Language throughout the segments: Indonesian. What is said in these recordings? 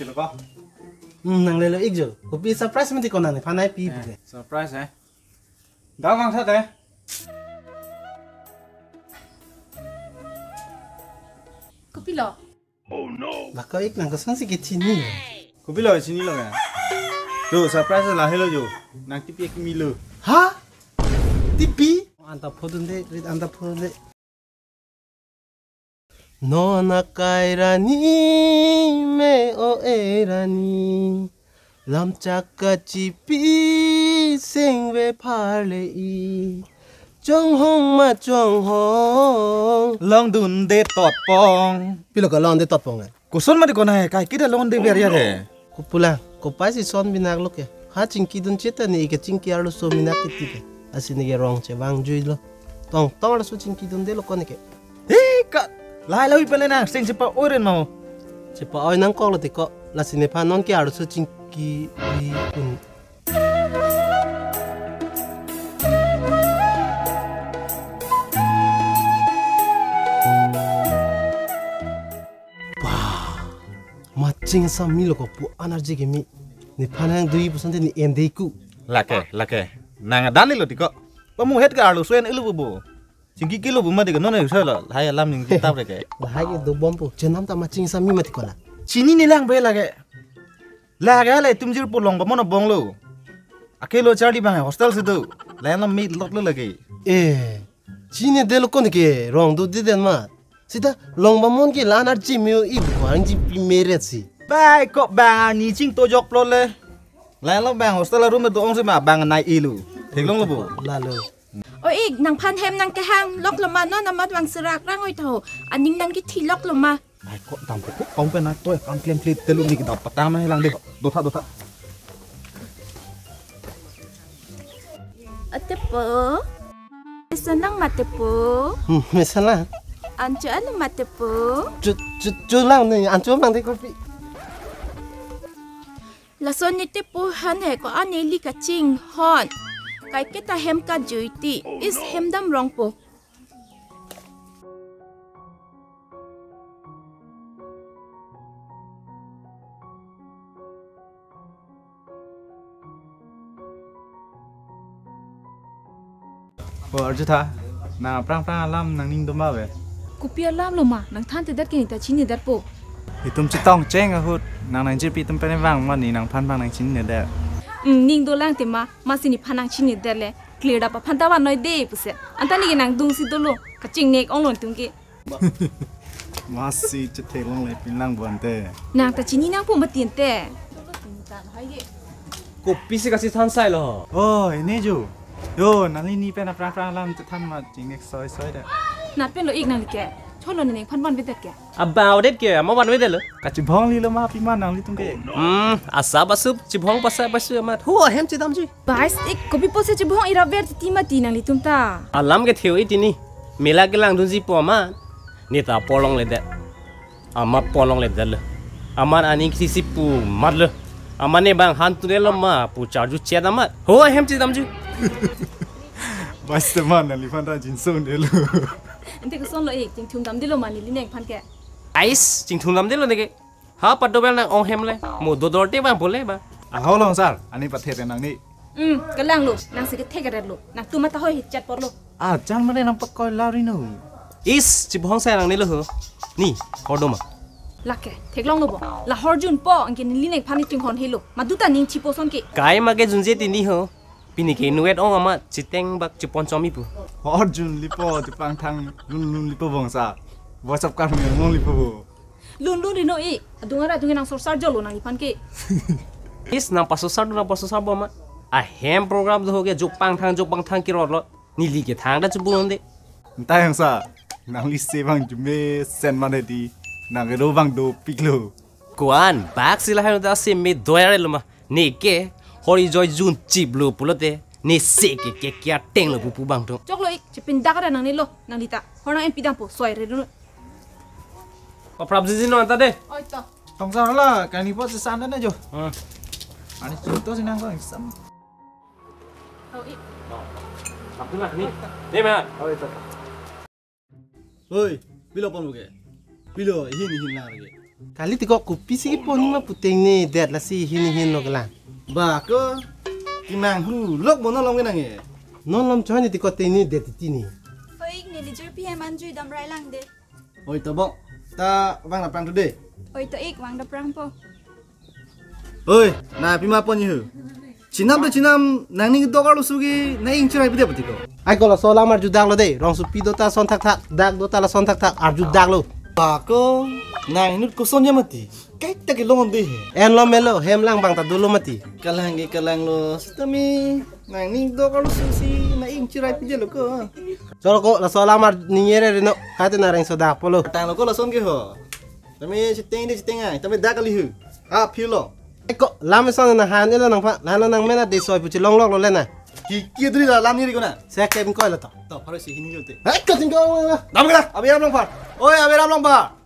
আছিল ক 음 낭래로 익죠 고피 서프라이즈 멘티 거나네 파나이 피비데 서프라이즈 해 다방 사대 고피로 오 노. 막가 익 낭가 선생이 티니 고피로 왜 티니 로가 요 서프라이즈 라 헬로 요 낭티피 에키 밀로 하 티피 안다 포든데 안다 포든데 の中いらに目をえらに람 작같이 빛생 왜 발레이. 정홍마 정홍 렁둔데 떠뽕. 빌어가 렁데 떠뽕에. 고손마리 거나에 까이 끼다 렁데 베리아레 고플라 고빠시 손비낙 로케 하친 기든 치타니 이게 찐끼알로 소미낙 띠띠게. 아시니게 렁체 왕주일로 똥 똥을 수친 기든 데로 꺼내게. Ka. Lai lai pele na sing sipa oren mau. che pa oi nang ko lo te ko la sine pa non ke arlo so chingki ri kun Macing sa mi lo ko pu energy ke mi ni panang dui ni endei ku Lake lake. Nang dani lo di ko. Pamu het ka lo suen ilu bu. Cingki kilo bu mati kono usah lo, hai alam ning kita mereka. Hai do bom pu, jenam tama cing sami mati kola. Cini nilang bayar lagi. Laga lah tim jir pulong bamono bong lo. Ake ya eh, lo cari bang hostel situ, lain lam meet lot lo lagi. Eh, cini delo kono ke, rong do di den mat. Sita long bamon ke lan ar cimio ibu orang cipi meret si. Baik kok bang, ni cing tojok lo le. Lain ya lam bang hostel room itu orang sih ma bang naik ilu. Teglong lo bu. Lalu. โอ้ยนางพันแฮมนางกระหังล็อกลงมาโน่นนมัดวังสรากร่างไอ้อยโถอันนี้นางกิทีล็อกลงมาไอ้คนตามไปปุ๊บเอาไปนะตัวกันเคลมเคลมเตลุนี่กิดับปะตามให้ลังเด็กดูท่าดูท่าอติปูมิสนลังมาติปูมิสันลังอันจูอันมาติปูจูจูจูล่างนี่อันจูมันที่ก็ปีละส่วนนี้ติปูฮันเหก็อันนี้ลิกะจิงฮอน cái kai keta hem ka juiti is hemdam rongpo Ờ, chứ tha, nà prang prang lam nàng ninh đông ba về. Cupia lam lo mà, nàng than thì đất kì ta chín nhờ đất bộ. Thì tùm chứ tông chênh à hụt, nàng nàng chứ bị tùm bên vang mà nì nàng phan vang nàng chín nhờ đất ning do lang tema masini phanang chini dele clear up phanta wa noi de puse anta ni nang dung si dolo ka ching nek ong lon tung ki xin che the long le pin lang bon te nang ta chini nang pum tin te ko pisi cái gì thằng sai lo anh ne ju yo nali ni pe na pra pra lam te tham ma ching nek soi soi da na pe lo ik nang ke छोलोने फन वन विदर क्या अब आवडेट के अमा वन विदर का चिभोंग लीलो मा पी मा नाम ली तुमके हम आसा बस चिभोंग बस बस मा हो हम चे दाम जी बाइस एक कभी पोसे चिभोंग इरावेर ती मा तीना ली तुम ता अलम के थेओ इतिनी मेला के लांग दुजी पोमा नेता पोलोंग ले दे अमा पोलोंग ले दल अमर आनी किसी पू मरल अमने बांग हान तुने लो मा पू चार्जु चे दाम हो हम चे दाम जी बस मा नली फन रा जिनसों देलो em thích son lợi chính thùng lắm đi lo mà lili này phan kẹ ice chính thùng lắm đi lo này kẹ ha bắt đầu bên là ông hem lên. Mua đồ đồ tiếp bằng bố lên ba à hao lòng sao anh ấy bắt thiệt năng đi. Ừ cái lang lo năng sẽ cái thế cái lo năng tu ta hơi chặt bỏ lo à chẳng mà đây năng bắt coi lao đi nữa is chỉ bóng xe năng đi lo hả nì họ đâu mà? Lake theklong lobo la horjun po angke nilin ek phani ting hon helo ma duta ning chipo son mà kai ma ke junje tini hả? Pini ke nuet ong amat citeng bak cipon chomi pu. Arjun lipo te pang thang lun lun lipo bong sa. WhatsApp kar me ngong lipo bo. Lun lun ri no i. Adunga ra adunga nang sor sar jolo nang ipan ke. Is nang paso sar nang paso sar bo amat. A hem program do ho ge jok pang thang jok pang thang ki rot lo. Ni li ke thang da chubu onde. Entai yang sa. Nang li se bang jume sen ma ne di. Nang ge do bang do piklo. Kuan bak sila ha da se me doyare lo ma. Ni ke hori joy jun chip lo pulote. Ni se ke ke kya teng lo pu pu bang to. Jok lo ik chipin da ka nang ni lo nang lita. Hor nang empi dam po soi re no. Pa prab ji no anta de. Oi to. Tong sa la ka ni po se san na jo. Ha. Ani chuto sinang ko sam. Ho i. Abdullah ni. Ni ma. Oi to. oi bilo pon ke bilo hin hin la ge kali tiko ku pisi ki poni ma puteng ni det la si hin hin lo kala Ba ko kinang hu lok mo no long ke nang e. non lam chani tiko te ni det ti ni Oi, nili jur pi heman jui dam rai lang de. Oi to bong. Ta bang na pang tu de. Oi, to ik wang da prang po. Oi, na pima pon yu. Chinam de chinam nang ning to lu sugi na ing chirai bude putiko. ai ko la so lam ar ju dag lo de rong su pi do ta son thak thak dag ta la lo nang nut ko son mati. Kai ta ke long de. en lo melo hem lang bang ta du lo mati Kalang ge kalang lo. Stami nang ning to lu susi na ing chirai puje lo ko. cholo ko la so lam ar ni yere re no ka te na reng so dag polo Tang lo ko la son ge ho. Tami chiteng de chiteng ai. Tami da kali hu. Ah phiu lo. ai ko lam e son na han ela nang pha la la nang mena de soi pu chi long lok lo le na Ki ki tu la lam ni ri ko na. se ke bin ko la to To pharo si hini yo te. ai ko tin ko Dam ke la. Abi ram long par. Oi abi ram long par.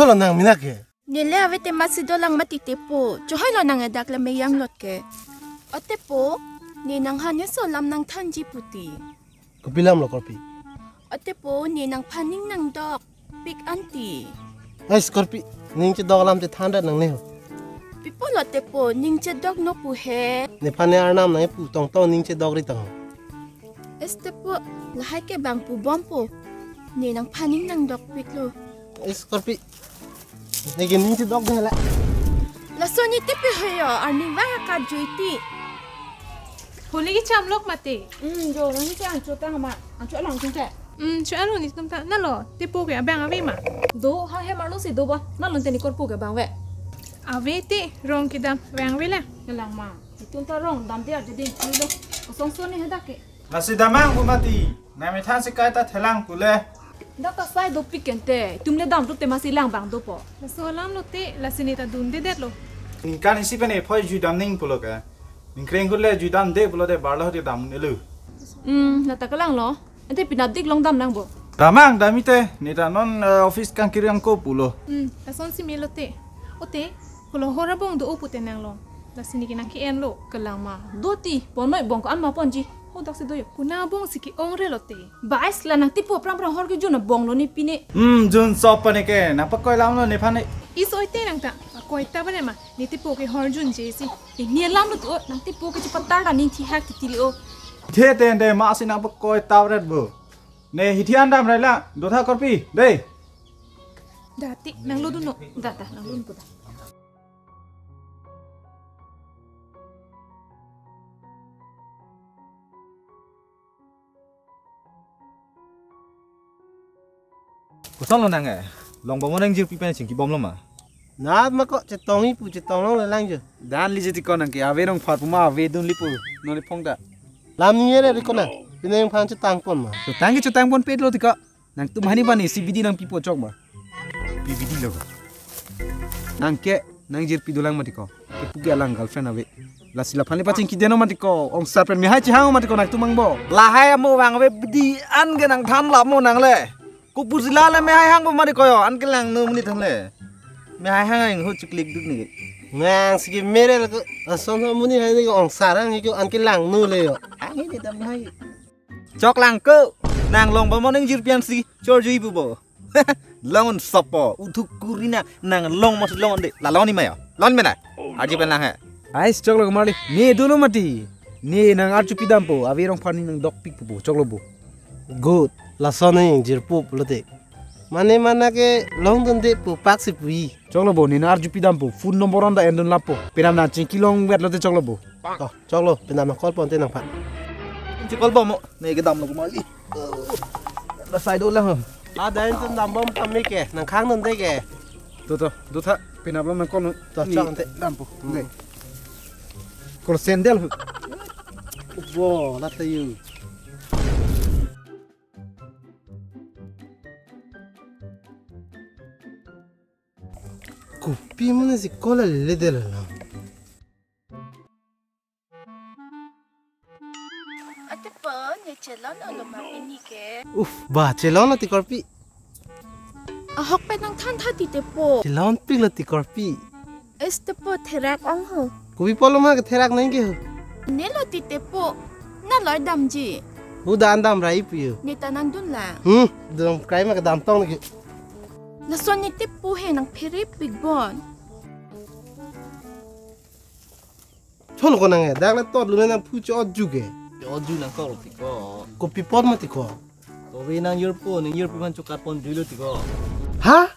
ช่นางมินาเกเนี่เล่าเวทมาสิดลังมาติเตปูจะยล้านางเอดักละเมยังหลดเกอเตปูเนีนางฮันเนี่ยสลำนางทันจีปุตีก็พิลามหรอกพี่อเตปูเนีนางพานิงนางดอกปิกอันตีไอสกอร์พี่นิ่งจะดอกลำจตทัานได้นางเนี่ยพี่ปูหลอดเตปูนิ่งจะดอกนกปูเฮเนี่ยพันเนี่ยอานามไหงปูตองตอนิ่งจะดอกริตังเอสเตปูละให้แกบางปูบอมปูเนีนางพานิงนางดอกปิกโลเอสกอร์พี่ này cái thì đọc thế lại. Là số nhị tiếp bây à? anh đi vay cả chơi tị. Hồi lấy cái chăm lúc mà tị. Ừ rồi nó như thế anh chỗ tao mà. Ăn chỗ lòng chúng trẻ. Ừ chỗ anh luôn thì không tao Nào, lo tiếp bố cái bang ấy mà. Đồ ha hay mà lúc gì đồ bao nó luôn tên đi con bố cái bang vậy à vậy tị rong cái đam vàng vậy là cái lòng mà thì chúng ta rong đam đi ở trên đi luôn có sống xuống này hết đặc kệ là sự đam mang của mà tị này mình thang sẽ cái ta thái lang của lê. Thelang pule. Da ka sai do pikente. Tum le dam tu te masi lang bang do po. La so lam lo te la sinita dun de det lo. Ni kan si pene dam ning pulo ka. Ning kreng kule ju dam de pulo de barlo de dam nilu. Hmm, la ta kelang lo. Ente pinap dik long dam nang bo. Damang damite ni ta non office kan kiriang ko pulo. Um, la son si mi lo te. O te, kulo hora bong do te nang lo. La siniki na ki en lo. Kelang ma. Do ti ponoi bong ko an ma ponji. Ho dak se do yo. Kuna bong si ki ong re lo te. Bais la nang tipu pram pram hor ke ju na bong lo ni pine. Hmm jun sop pane ke na pa koi lam lo ni phane. Is oi te nang ta. Koi ta ba ma. Ni te po ke hor jun je si. Ni ni lam lo tu nang tipu ke cepat tar da ning thi hak ti tili o. The ten de ma si na pa koi taw ret bu. Ne hithian dam rai la do tha korpi. Dei. Dati nang lo dun no. Da da nang lun ko Ko son lo nang e. Long bong mo nang jir pi pen ching ki bom lo ma. na ma ko che tong i pu che tong long le lang je Dan li jeti kon ke ave rong pu ma ave dun lipu. No ni phong da. lam ni yere ri ko na pineng phan che tang pon ma So tangi chu tang bon pet lo tika. Nang tum hani bani CBD nang pipo chok ba. PBD lo. Nang ke nang jir pi dulang matiko. Ke pugi alang girlfriend ave. La sila phani ki deno matiko. Ong sarpen mi hai chi hang matiko nak tumang bo. La hai mo wang ave bidi an ge nang than la mo nang le. cô bù là mẹ hai hang bao mà đi coi ở ăn cái làng nương mình đi thằng lệ mẹ hai hang này hơi chụp lịch được nỉ ngang sĩ mẹ đây là cái à, xong rồi muốn đi hay đi còn xả ra như kiểu ăn cái làng nương lệ ở ăn cái gì tầm hay. Chọc làng cơ. Nàng lòng bao mà nên chụp pian sĩ cho duy bù bờ long sopo ri kurina nàng long mất long đi là long đi mày à long mày này. À, ở trên bên làng hả? Ai chọc lòng mà đi. Nè đôi mati nè nàng ở chụp pidam po avi à, rong phani nàng đọc pick bù, chọc lòng bù good. La sona ing jir pu pulate mane mana cái long dun de pu pak si pui. Choklo bo nina arju pidam pu phone number on da endon lapo. Piram na ching kilong wet lote choklo bo to choklo. Pinam ma call pon te nang phat chi call bo mo. Này cái đam lo ma li la sai do la a da en tun dam bom pam mi ke. Nang khang dun de ke. To to do tha pinam con call to chok mm. te đam pu Này, kor sendel. Hu Wow, la ta yu. Po, ni chelon alo mapini ke. Uf, ba chelon na ti korpi. Ahok pe nang than tha tite po. Chelon pig la ti korpi. Este po therak ang ho. Kopi polo ma ke therak nang ke. Ne lo tite po. Na loy dam ji. Bu dan dam rai pi. Ni tanan dun la. Hmm, dam kai ma ke dam tong ke. Na son ni tip po he nang phiri big bon. Cholo ko nang e, dak la tot lu na pu cho ju ke. 어주 난 거로 티거 Kopi pot ma ti ko. 또왜 난 열포 는 열포만 쪽 갖본 줄로 티거 Ha?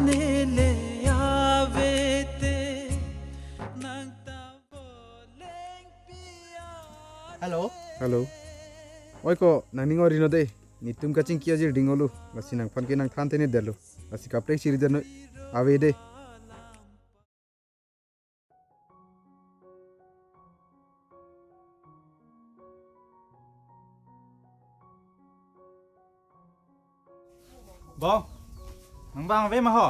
Ne le avete nang ta voleng piale Hello. Halo. Oi ko nang ningo rino de. Ni tum kaching kia jir dingolu. Lasi nang fan ke nang nang bang ve ma ho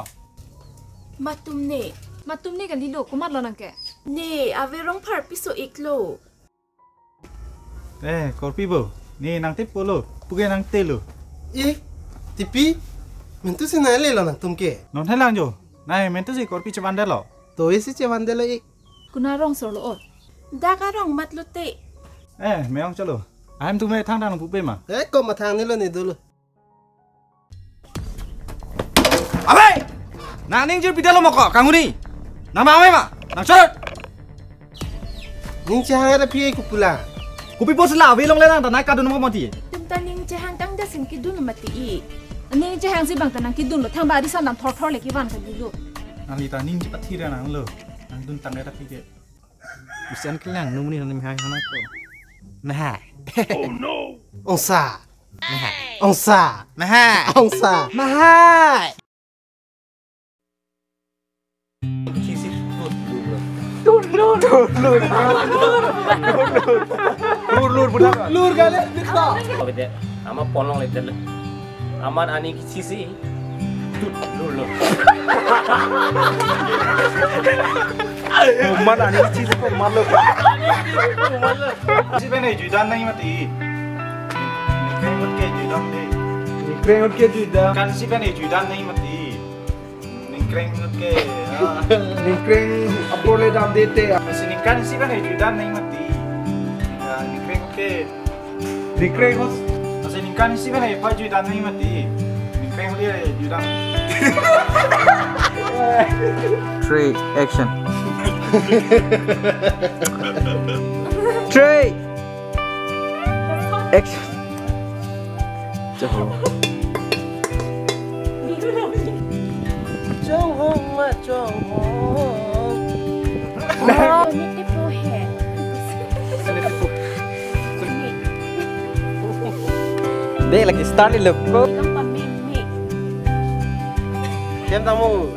matum ne matum ne kan di do kumat lo nang ke ne ave rong phar piso iklo eh kor pibo ni nang tip polo puge nang te lo i tipi mentu se na le lo nang tum ke non helang jo nai mentu se kor pi chavan de lo to esi chavan de lo ik kuna rong so lo o da ka rong mat lo te eh meong chalo ai em tu me thang thang bu pe ma eh ko ma thang ni lo ni do lo Abe, naning jir pidalo moko kanguni. Nama ame ma, nang sorot. Ning cahaya tapi kupula. Kupi bos lah, abe long lenang tanai kado nama mati. Tumta ning cahang tang dasin kidun mati i. Ning cahang si bang tanang kidun lo, tang bari san nang thor thor leki van kagilu. Nang lita ning cepat hira nang lo, nang dun tang leta pige. Usian kelang numuni nang mihai hanako. Nah. Oh no. Osa. นะฮะองศานะฮะองศามาให้ Lur. Lur, lur. Lur, lur. Lur, lur. Lur, kali. Kita. Ama polong lagi dulu. Aman ani sisi. Lur, lur. उमर आने की चीज़ पर उमर लो उमर लो किसी पे नहीं जुदान नहीं मत ही निकरेंग उठ के जुदान दे निकरेंग उठ के जुदान किसी पे नहीं जुदान नहीं मत Ningkring, oke. Ningkring, apa boleh dalam dite? Masih ningkan sih kan hijudan nih mati. Ya, ningkring oke. Ningkring mas. Masih ningkan sih kan hepa hijudan nih mati. Ningkring dia hijudan. Three action. Three action. 最好。hong ma chong hong. Oh, ni tip po he. Dek lagi start ni lepo Kang pa mi mi. Kem ta mo.